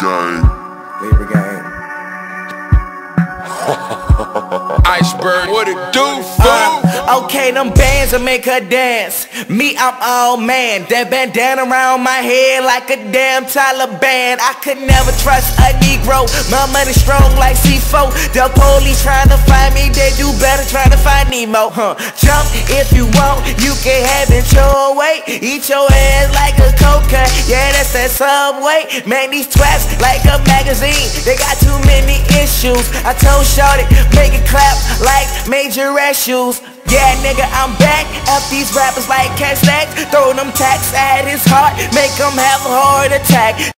gang. Libra gang. Iceberg, what it do, fool? Uh, okay, them bands will make her dance. Me, I'm all man. That bandana around my head like a damn Taliban. I could never trust a Negro. My money strong like C4. The police trying to find me, they do better Nemo. Huh. Jump if you want, you can have it your way. Eat your ass like a coca. Yeah, that's that subway. Man, these twats like a magazine. They got too many issues. I told Shorty, make it clap like major issues. Yeah, nigga, I'm back. Up these rappers like Cash Throw them tacks at his heart, make him have a heart attack.